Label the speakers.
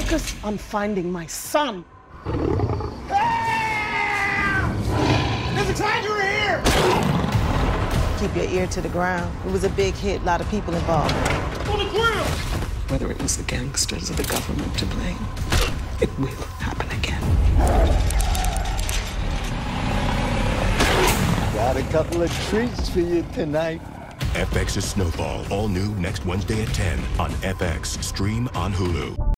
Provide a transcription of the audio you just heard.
Speaker 1: focus on finding my son.
Speaker 2: There's a tiger here!
Speaker 3: Keep your ear to the ground. It was a big hit, a lot of people involved.
Speaker 2: On the ground!
Speaker 4: Whether it was the gangsters or the government to blame, it will happen again.
Speaker 5: Got a couple of treats for you tonight.
Speaker 6: FX's Snowfall, all new next Wednesday at 10 on FX. Stream on Hulu.